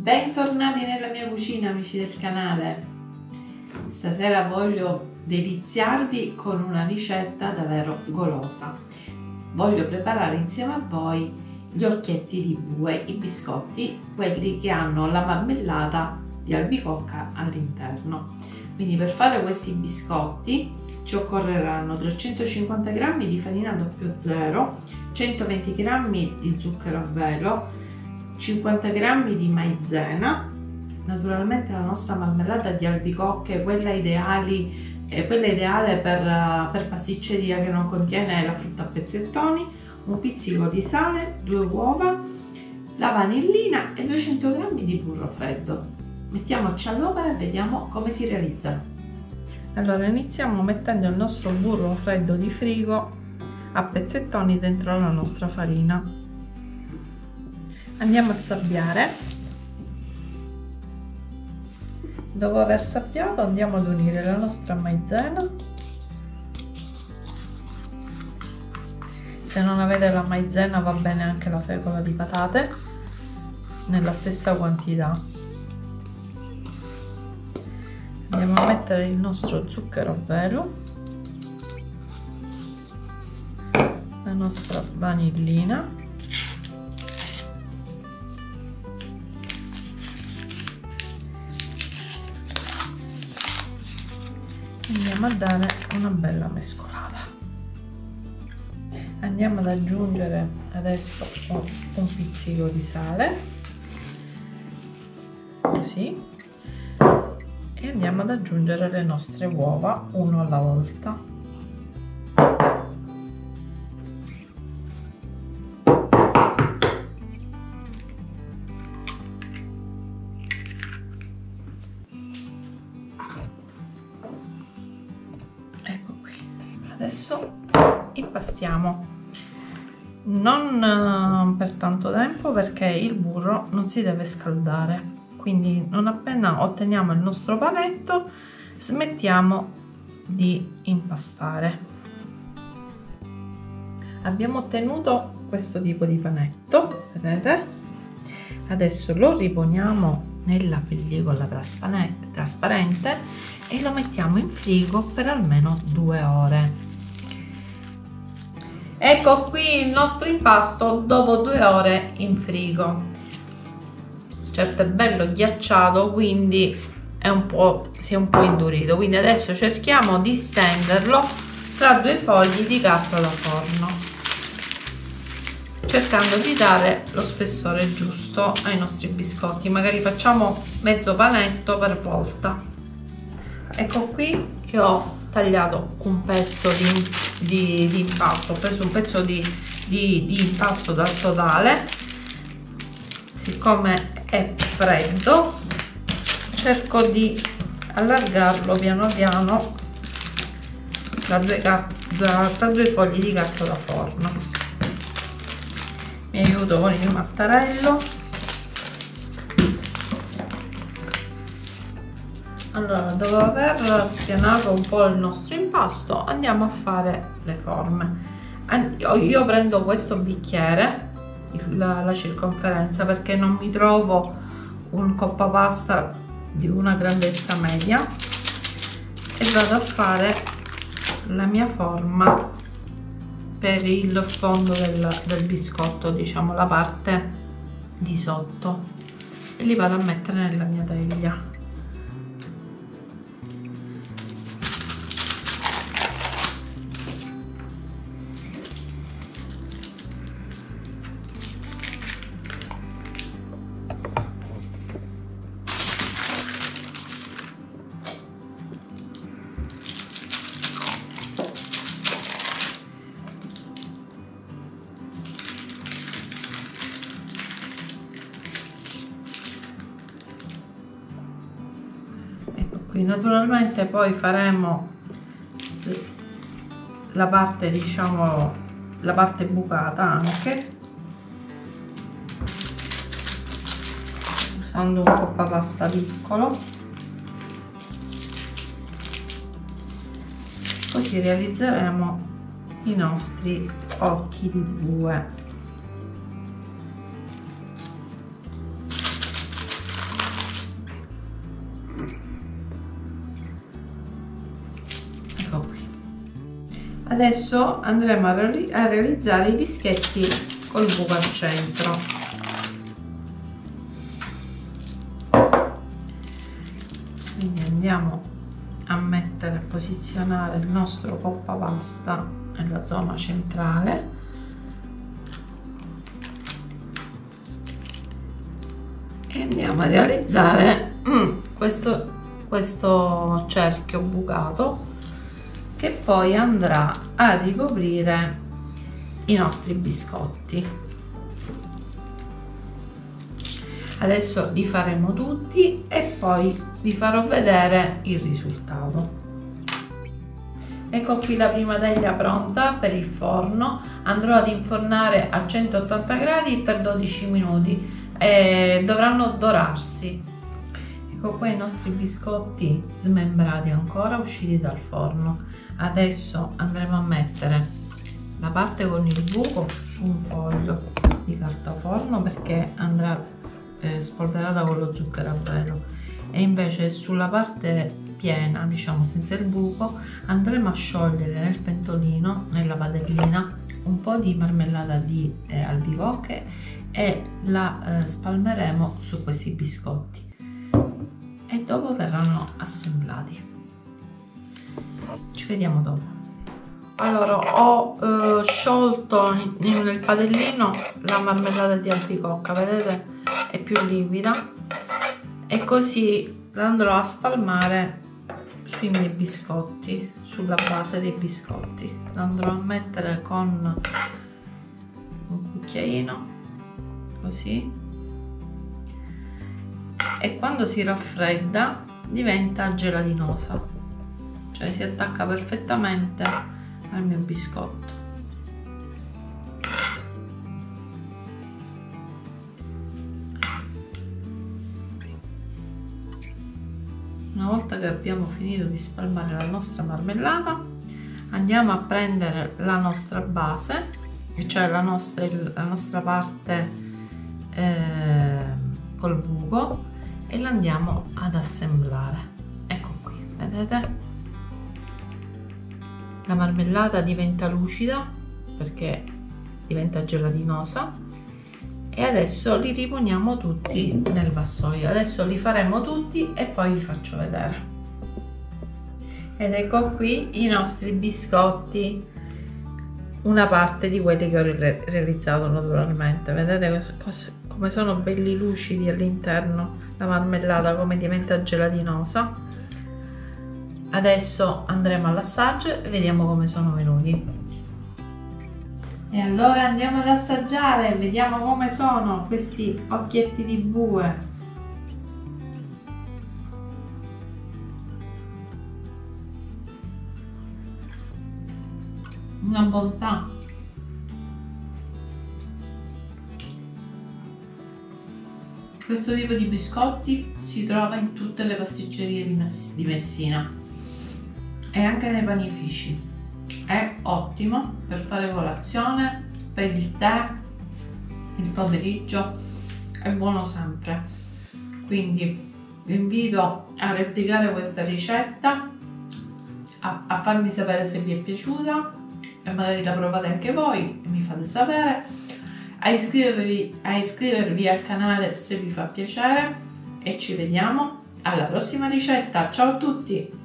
Bentornati nella mia cucina amici del canale. Stasera voglio deliziarvi con una ricetta davvero golosa. Voglio preparare insieme a voi gli occhietti di bue, i biscotti, quelli che hanno la marmellata di albicocca all'interno. Quindi per fare questi biscotti ci occorreranno 350 g di farina 00, 120 g di zucchero a velo, 50 g di maizena, naturalmente la nostra marmellata di albicocche, quella, ideali, eh, quella ideale per, uh, per pasticceria che non contiene la frutta a pezzettoni, un pizzico di sale, due uova, la vanillina e 200 g di burro freddo. Mettiamoci all'opera e vediamo come si realizzano. Allora iniziamo mettendo il nostro burro freddo di frigo a pezzettoni dentro la nostra farina andiamo a sabbiare. Dopo aver sabbiato andiamo ad unire la nostra maizena. Se non avete la maizena va bene anche la fecola di patate nella stessa quantità. Andiamo a mettere il nostro zucchero a velo. La nostra vanillina andiamo a dare una bella mescolata. Andiamo ad aggiungere adesso un pizzico di sale. Così. E andiamo ad aggiungere le nostre uova uno alla volta adesso impastiamo non eh, per tanto tempo perché il burro non si deve scaldare. Quindi non appena otteniamo il nostro panetto smettiamo di impastare. Abbiamo ottenuto questo tipo di panetto vedete? Adesso lo riponiamo nella pellicola trasparente e lo mettiamo in frigo per almeno due ore Ecco qui il nostro impasto dopo due ore in frigo. Certo è bello ghiacciato, quindi è un po', si è un po' indurito. Quindi adesso cerchiamo di stenderlo tra due fogli di carta da forno cercando di dare lo spessore giusto ai nostri biscotti magari facciamo mezzo panetto per volta ecco qui che ho tagliato un pezzo di, di, di impasto ho preso un pezzo di, di, impasto dal totale. Siccome è freddo cerco di allargarlo piano piano tra due, tra due fogli di carta da forno. Mi aiuto con il mattarello allora dopo aver spianato un po' il nostro impasto andiamo a fare le forme. Io prendo questo bicchiere la, la circonferenza perché non mi trovo un coppa pasta di una grandezza media e vado a fare la mia forma per il fondo del, del biscotto diciamo la parte di sotto. E li vado a mettere nella mia teglia qui naturalmente poi faremo la parte diciamo la parte bucata anche. Usando un coppa pasta piccolo. Così realizzeremo i nostri occhi di bue adesso andremo a, realizzare i dischetti col buco al centro. Quindi andiamo a mettere a posizionare il nostro coppa pasta nella zona centrale. E andiamo a realizzare mm, questo, questo cerchio bucato che poi andrà a ricoprire i nostri biscotti. Adesso li faremo tutti e poi vi farò vedere il risultato. Ecco qui la prima teglia pronta per il forno. Andrò ad infornare a 180 gradi per 12 minuti e dovranno dorarsi ecco qua i nostri biscotti smembrati ancora usciti dal forno. Adesso andremo a mettere la parte con il buco su un foglio di carta forno perché andrà eh, spolverata con lo zucchero a velo. E invece sulla parte piena diciamo senza il buco andremo a sciogliere nel pentolino nella padellina un po' di marmellata di eh, albicocche e la eh, spalmeremo su questi biscotti e dopo verranno assemblati. Ci vediamo dopo. Allora ho eh, sciolto nel padellino la marmellata di albicocca vedete? È più livida. E così la andrò a spalmare sui miei biscotti sulla base dei biscotti. La andrò a mettere con un cucchiaino così e quando si raffredda diventa gelatinosa. Cioè si attacca perfettamente al mio biscotto. Una volta che abbiamo finito di spalmare la nostra marmellata andiamo a prendere la nostra base cioè la nostra, la nostra parte eh, col buco e la andiamo ad assemblare. Ecco qui vedete? La marmellata diventa lucida perché diventa gelatinosa e adesso li riponiamo tutti nel vassoio. Adesso li faremo tutti e poi vi faccio vedere. Ed ecco qui i nostri biscotti una parte di quelli che ho realizzato naturalmente. Vedete come sono belli lucidi all'interno la marmellata come diventa gelatinosa Adesso andremo all'assaggio e vediamo come sono venuti. E allora andiamo ad assaggiare, vediamo come sono questi occhietti di bue. Una bontà. Questo tipo di biscotti si trova in tutte le pasticcerie di Messina e anche nei panifici. È ottimo per fare colazione, per il tè, il pomeriggio, è buono sempre. Quindi vi invito a replicare questa ricetta, a, a farmi sapere se vi è piaciuta e magari la provate anche voi e mi fate sapere, a iscrivervi, a iscrivervi al canale se vi fa piacere e ci vediamo alla prossima ricetta. Ciao a tutti!